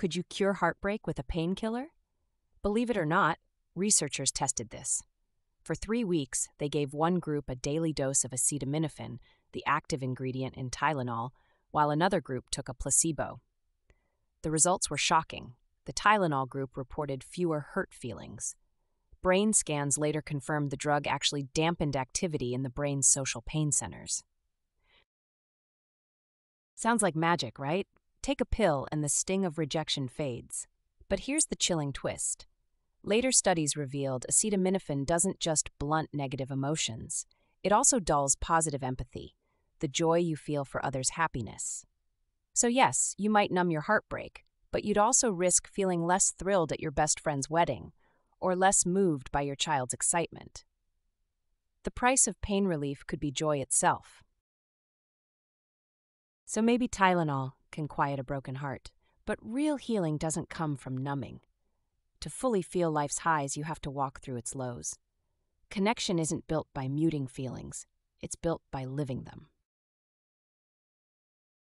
Could you cure heartbreak with a painkiller? Believe it or not, researchers tested this. For three weeks, they gave one group a daily dose of acetaminophen, the active ingredient in Tylenol, while another group took a placebo. The results were shocking. The Tylenol group reported fewer hurt feelings. Brain scans later confirmed the drug actually dampened activity in the brain's social pain centers. Sounds like magic, right? Take a pill and the sting of rejection fades. But here's the chilling twist. Later studies revealed acetaminophen doesn't just blunt negative emotions, it also dulls positive empathy, the joy you feel for others' happiness. So, yes, you might numb your heartbreak, but you'd also risk feeling less thrilled at your best friend's wedding or less moved by your child's excitement. The price of pain relief could be joy itself. So maybe Tylenol can quiet a broken heart, but real healing doesn't come from numbing. To fully feel life's highs, you have to walk through its lows. Connection isn't built by muting feelings, it's built by living them.